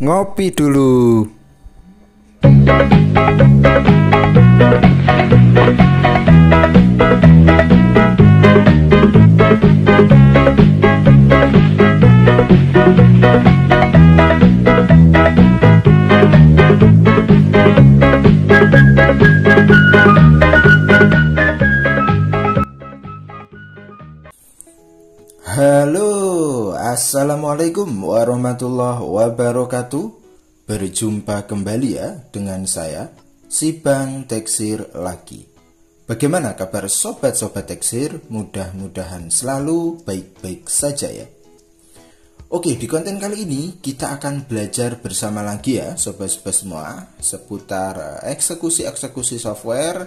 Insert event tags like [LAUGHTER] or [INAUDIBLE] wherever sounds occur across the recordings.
ngopi dulu. Halo, assalamualaikum warahmatullahi wabarakatuh. Berjumpa kembali ya dengan saya, si Bang Teksir lagi. Bagaimana kabar sobat-sobat Teksir? Mudah-mudahan selalu baik-baik saja ya. Oke, di konten kali ini kita akan belajar bersama lagi ya sobat-sobat semua seputar eksekusi-eksekusi software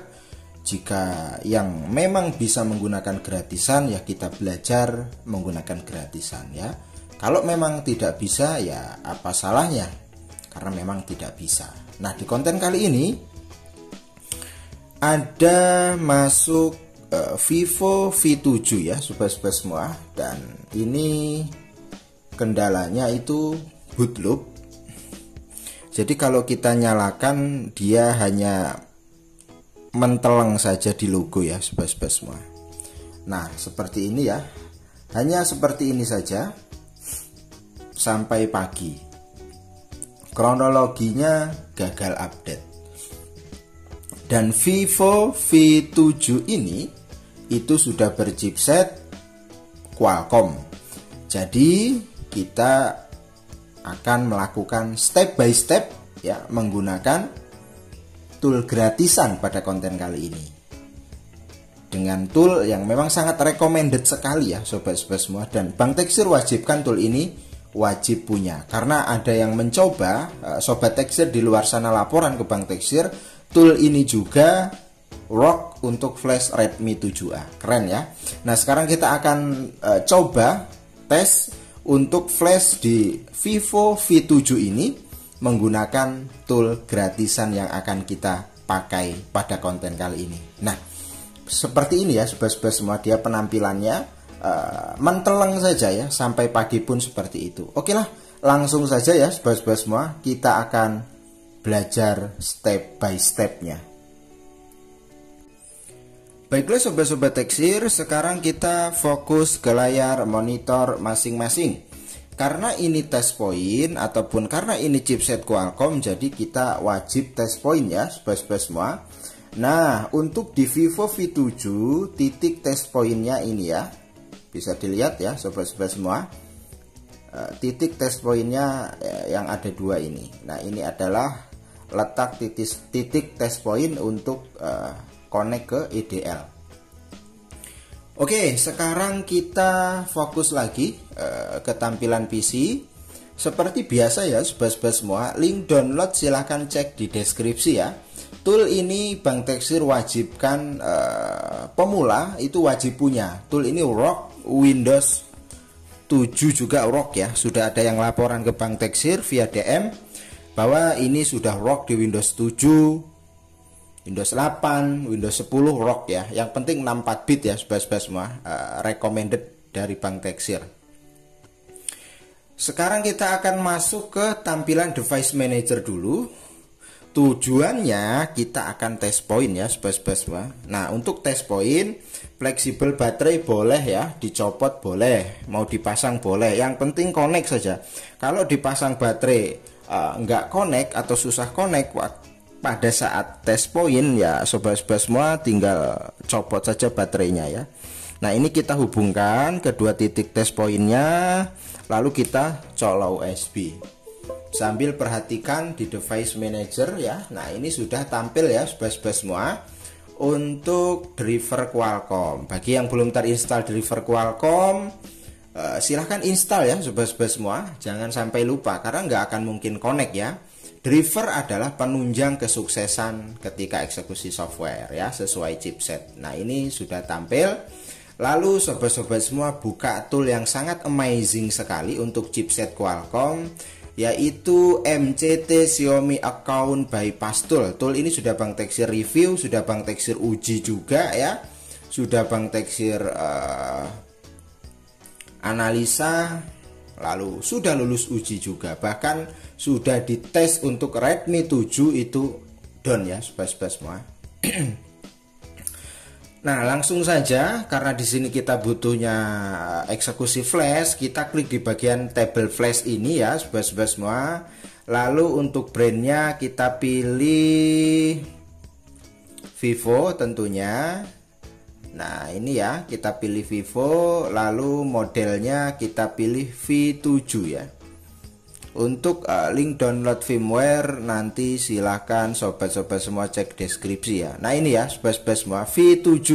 jika yang memang bisa menggunakan gratisan ya kita belajar menggunakan gratisan ya. Kalau memang tidak bisa ya apa salahnya? Karena memang tidak bisa. Nah, di konten kali ini ada masuk uh, Vivo V7 ya, sobat-sobat semua dan ini kendalanya itu boot loop. Jadi kalau kita nyalakan dia hanya menteleng saja di logo ya sobat-sobat semua. Nah seperti ini ya. Hanya seperti ini saja. Sampai pagi. Kronologinya gagal update. Dan Vivo V7 ini itu sudah berchipset Qualcomm. Jadi kita akan melakukan step by step ya menggunakan tool gratisan pada konten kali ini. Dengan tool yang memang sangat recommended sekali ya sobat-sobat semua. Dan Bang Teksir wajibkan tool ini wajib punya. Karena ada yang mencoba eh, sobat Teksir di luar sana laporan ke Bang Teksir tool ini juga rock untuk flash Redmi 7A keren ya. Nah sekarang kita akan uh, coba tes untuk flash di Vivo V7 ini menggunakan tool gratisan yang akan kita pakai pada konten kali ini. Nah, seperti ini ya sobat-sobat semua dia penampilannya uh, menteleng saja ya sampai pagi pun seperti itu. Oke lah, langsung saja ya sobat-sobat semua kita akan belajar step by stepnya. Baiklah sobat-sobat teksir, sekarang kita fokus ke layar monitor masing-masing. Karena ini test point ataupun karena ini chipset Qualcomm jadi kita wajib test point ya sobat-sobat semua. Nah, untuk di Vivo V7 titik test pointnya ini ya. Bisa dilihat ya sobat-sobat semua. Eh, titik test pointnya eh, yang ada dua ini. Nah, ini adalah letak titik titik test point untuk uh, connect ke IDL. Oke, sekarang kita fokus lagi uh, ke tampilan PC. Seperti biasa ya, sobat-sobat semua, link download silahkan cek di deskripsi ya. Tool ini Bang Teksir wajibkan uh, pemula itu wajib punya. Tool ini rock Windows 7 juga rock ya. Sudah ada yang laporan ke Bang Teksir via DM bahwa ini sudah rock di Windows 7 Windows 8, Windows 10 rock ya. Yang penting 64 bit ya, sobat-sobat semua. Uh, recommended dari Bang Texir. Sekarang kita akan masuk ke tampilan device manager dulu. Tujuannya kita akan test point ya, sobat-sobat semua. Nah, untuk test point, fleksibel baterai boleh ya, dicopot boleh, mau dipasang boleh. Yang penting connect saja. Kalau dipasang baterai uh, nggak connect atau susah connect, pada saat test point ya sobat-sobat semua tinggal copot saja baterainya ya. Nah ini kita hubungkan kedua titik test pointnya lalu kita colok USB sambil perhatikan di device manager ya. Nah ini sudah tampil ya sobat-sobat semua. Untuk driver Qualcomm. Bagi yang belum terinstall driver Qualcomm uh, silahkan install ya sobat-sobat semua. Jangan sampai lupa karena nggak akan mungkin connect ya Driver adalah penunjang kesuksesan ketika eksekusi software ya sesuai chipset. Nah, ini sudah tampil. Lalu sobat-sobat semua buka tool yang sangat amazing sekali untuk chipset Qualcomm yaitu MCT Xiaomi Account Bypass Tool. Tool ini sudah Bang Teksir review, sudah Bang Teksir uji juga ya. Sudah Bang Teksir uh, analisa lalu sudah lulus uji juga bahkan sudah dites untuk Redmi 7 itu down ya sobat-sobat semua [CLEARS THROAT] Nah, langsung saja karena di sini kita butuhnya eksekusi flash, kita klik di bagian tabel flash ini ya, sobat-sobat semua. Lalu untuk brandnya kita pilih Vivo tentunya. Nah, ini ya, kita pilih Vivo, lalu modelnya kita pilih V7 ya. Untuk uh, link download firmware nanti silahkan sobat-sobat semua cek deskripsi ya. Nah ini ya sobat-sobat semua V7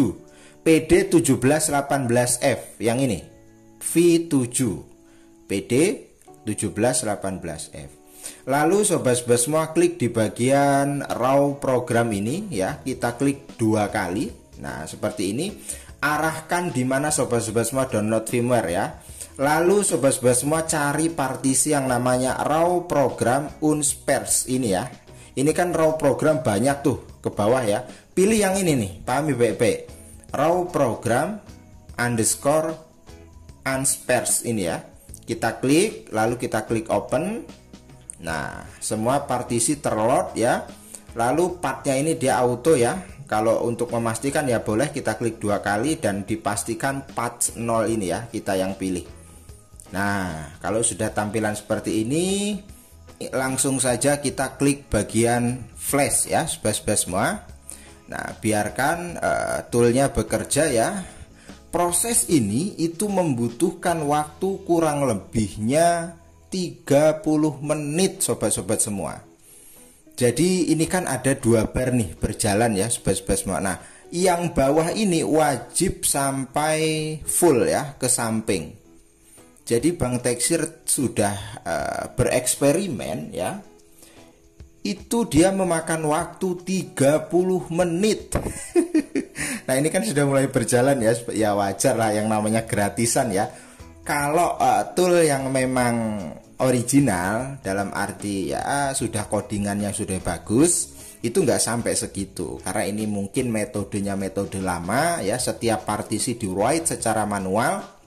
PD1718F yang ini V7 PD1718F. Lalu sobat-sobat semua klik di bagian raw program ini ya. Kita klik dua kali. Nah seperti ini. Arahkan di mana sobat-sobat semua download firmware ya. Lalu sobat-sobat semua cari partisi yang namanya raw program unspers ini ya. Ini kan raw program banyak tuh ke bawah ya. Pilih yang ini nih, pahami baik-baik. Raw program underscore unspers ini ya. Kita klik, lalu kita klik open. Nah, semua partisi terload ya. Lalu partnya ini dia auto ya. Kalau untuk memastikan ya boleh kita klik dua kali dan dipastikan part 0 ini ya kita yang pilih. Nah, kalau sudah tampilan seperti ini, langsung saja kita klik bagian flash ya, space-space semua. Nah, biarkan uh, toolnya bekerja ya. Proses ini itu membutuhkan waktu kurang lebihnya 30 menit sobat-sobat semua. Jadi ini kan ada dua bar nih berjalan ya semua. Nah, yang bawah ini wajib sampai full ya ke samping. Jadi Bang Teksir sudah uh, bereksperimen ya. Itu dia memakan waktu 30 menit. [LAUGHS] nah, ini kan sudah mulai berjalan ya. Ya wajar lah yang namanya gratisan ya. Kalau uh, tool yang memang original dalam arti ya sudah codingan yang sudah bagus itu nggak sampai segitu karena ini mungkin metodenya metode lama ya setiap partisi di write secara manual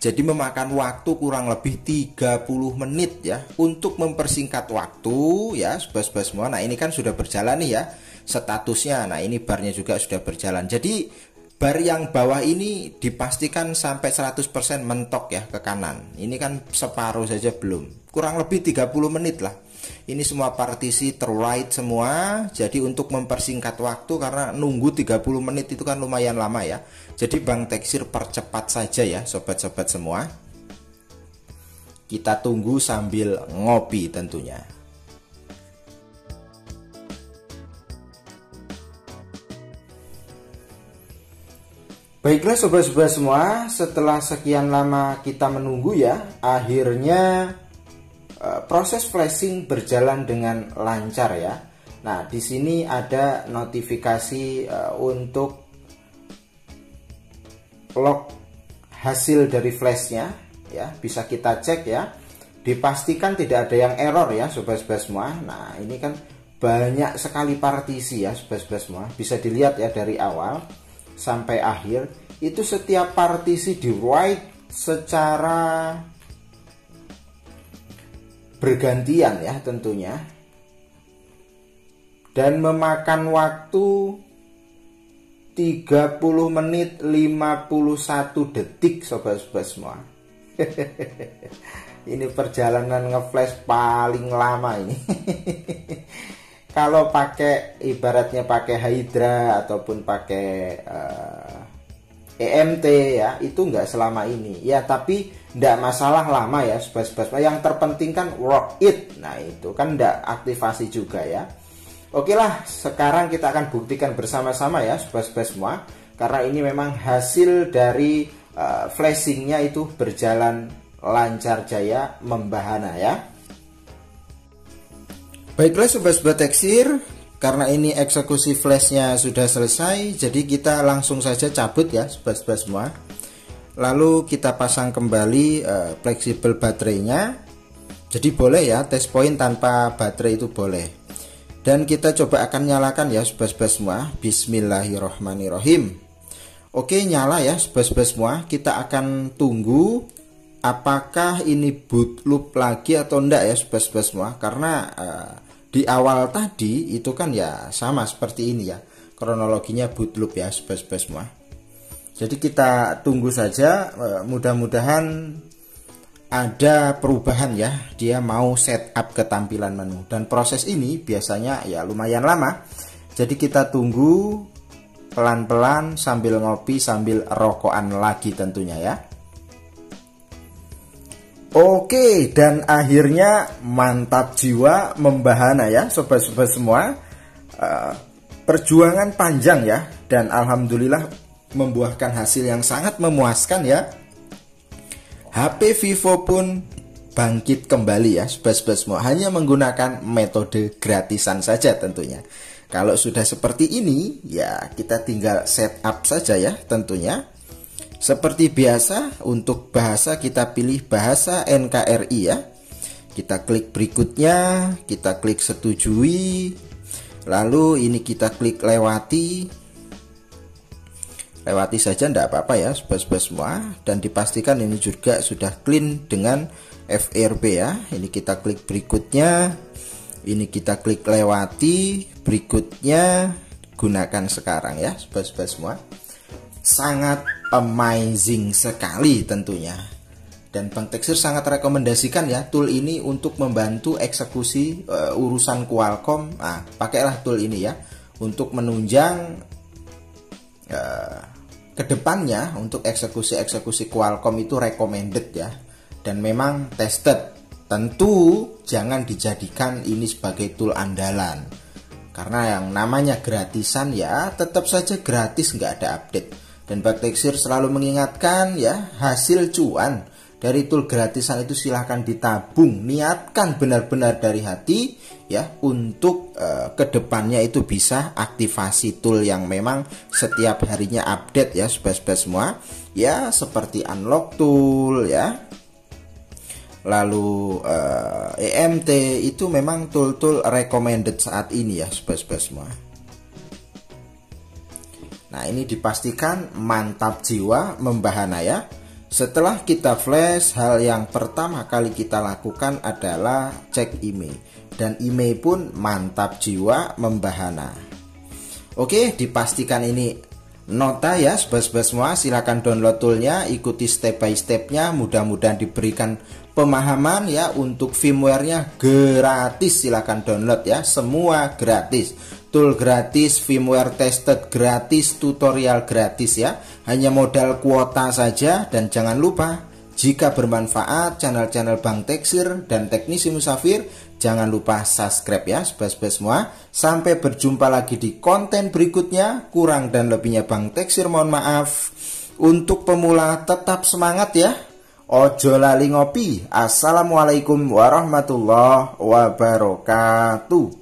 jadi memakan waktu kurang lebih 30 menit ya untuk mempersingkat waktu ya sobat-sobat semua. Nah, ini kan sudah berjalan nih ya statusnya. Nah, ini barnya juga sudah berjalan. Jadi bar yang bawah ini dipastikan sampai 100% mentok ya ke kanan. Ini kan separuh saja belum. Kurang lebih 30 menit lah. Ini semua partisi terwrite semua. Jadi untuk mempersingkat waktu karena nunggu 30 menit itu kan lumayan lama ya. Jadi Bang Teksir percepat saja ya sobat-sobat semua. Kita tunggu sambil ngopi tentunya. Baiklah sobat-sobat semua, setelah sekian lama kita menunggu ya, akhirnya Eh, proses flashing berjalan dengan lancar ya. Nah, di sini ada notifikasi uh, untuk log hasil dari flashnya ya, bisa kita cek ya. Dipastikan tidak ada yang error ya, sobat-sobat semua. Nah, ini kan banyak sekali partisi ya, sobat-sobat semua. Bisa dilihat ya dari awal sampai akhir itu setiap partisi di write secara bergantian ya tentunya. Dan memakan waktu 30 menit 51 detik sobat-sobat semua. [LAUGHS] Ini perjalanan ngeflash paling lama ini [LAUGHS] kalau pakai ibaratnya pakai Hydra ataupun pakai uh, eh, EMT ya itu nggak selama ini. Ya tapi tidak masalah lama ya sebas-bas yang terpenting kan work it. Nah itu kan tidak aktivasi juga ya. Oke lah sekarang kita akan buktikan bersama-sama ya sebas-bas semua. Karena ini memang hasil dari uh, flashingnya itu berjalan lancar jaya membahana ya Baiklah sobat-sobat teksir karena ini eksekusi flashnya sudah selesai jadi kita langsung saja cabut ya sobat-sobat semua. Lalu kita pasang kembali uh, fleksibel baterainya. Jadi boleh ya test point tanpa baterai itu boleh. Dan kita coba akan nyalakan ya sebas-bas semua. Bismillahirrohmanirrohim oke nyala ya sebas-bas semua. Kita akan tunggu apakah ini boot loop lagi atau enggak ya sobat-sobat semua? Karena uh, di awal tadi itu kan ya sama seperti ini ya kronologinya boot loop ya sobat-sobat semua. Jadi kita tunggu saja uh, mudah-mudahan ada perubahan ya dia mau setup ketampilan menu. Dan proses ini biasanya ya lumayan lama. Jadi kita tunggu pelan-pelan sambil ngopi sambil rokokan lagi tentunya ya Oke, dan akhirnya mantap jiwa membahana ya, sobat-sobat semua. Uh, perjuangan panjang ya, dan alhamdulillah membuahkan hasil yang sangat memuaskan ya. HP Vivo pun bangkit kembali ya, sobat-sobat semua. Hanya menggunakan metode gratisan saja tentunya. Kalau sudah seperti ini, ya kita tinggal setup saja ya tentunya seperti biasa, untuk bahasa kita pilih bahasa NKRI ya. Kita klik berikutnya, kita klik setujui. Lalu ini kita klik lewati. Lewati saja tidak apa-apa ya, sebab semua. Dan dipastikan ini juga sudah clean dengan FRP ya. Ini kita klik berikutnya. Ini kita klik lewati. Berikutnya gunakan sekarang ya, sebab semua. Sangat amazing sekali tentunya. Dan Bang Texir sangat rekomendasikan ya tool ini untuk membantu eksekusi uh, urusan Qualcomm. Nah, pakailah tool ini ya untuk menunjang uh, ke depannya untuk eksekusi-eksekusi Qualcomm itu recommended ya dan memang tested. Tentu jangan dijadikan ini sebagai tool andalan karena yang namanya gratisan ya tetap saja gratis nggak ada update dan Bakteksir selalu mengingatkan ya hasil cuan dari tool gratisan itu silahkan ditabung. Niatkan benar-benar dari hati ya untuk uh, ke depannya itu bisa aktivasi tool yang memang setiap harinya update ya sobat-sobat semua. Ya seperti unlock tool ya. Lalu uh, eh, EMT itu memang tool-tool recommended saat ini ya sobat-sobat semua Nah ini dipastikan mantap jiwa membahana ya Setelah kita flash hal yang pertama kali kita lakukan adalah cek email. Dan email pun mantap jiwa membahana. Oke dipastikan ini nota ya sobat-sobat semua. Silahkan download toolnya ikuti step by stepnya. Mudah-mudahan diberikan pemahaman ya untuk firmware-nya gratis. Silahkan download ya semua gratis. Tool gratis, firmware tested gratis, tutorial gratis ya. Hanya modal kuota saja dan jangan lupa jika bermanfaat channel-channel Bang Teksir dan Teknisi Musafir jangan lupa subscribe ya sobat-sobat semua. Sampai berjumpa lagi di konten berikutnya. Kurang dan lebihnya Bang Teksir mohon maaf. Untuk pemula tetap semangat ya. Ojo lali ngopi. Assalamualaikum warahmatullahi wabarakatuh.